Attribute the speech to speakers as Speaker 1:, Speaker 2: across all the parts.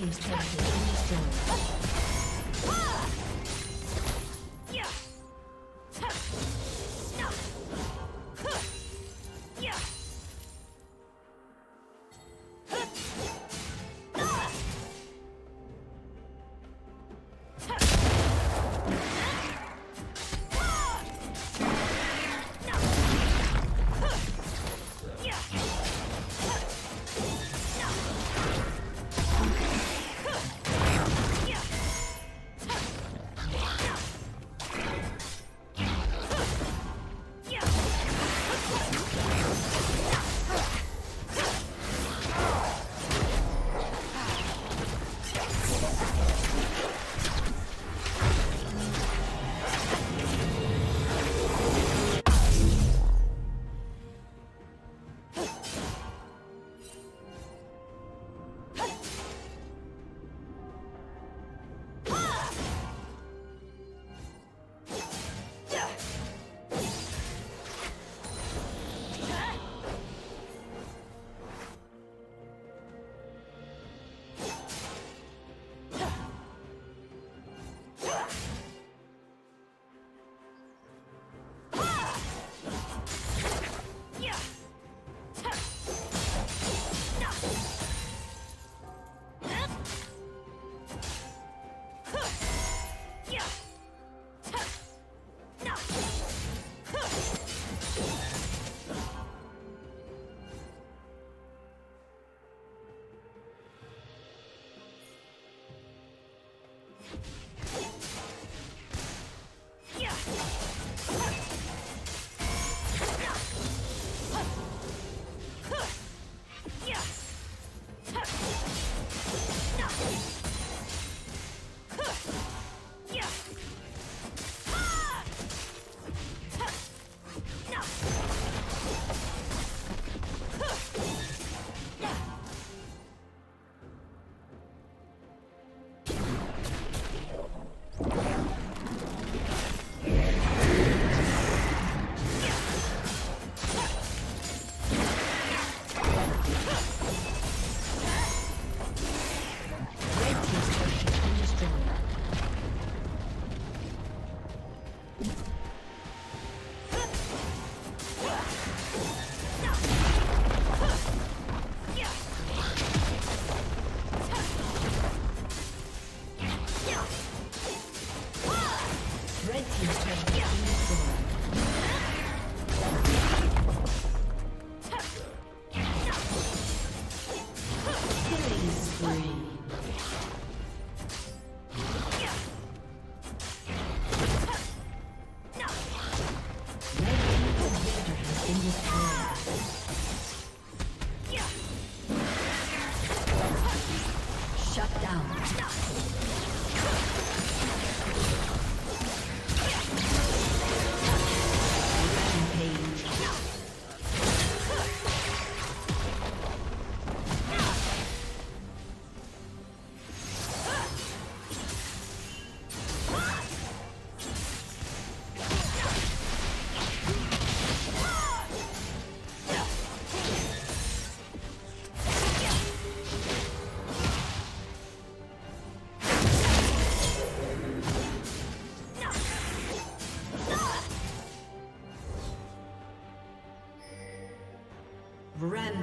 Speaker 1: Team's turret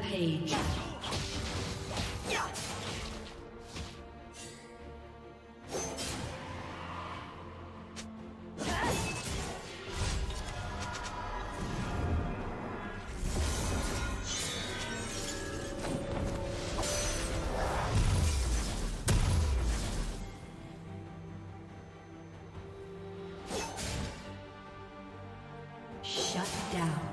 Speaker 1: Rampage. Shut down.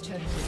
Speaker 1: Team's turret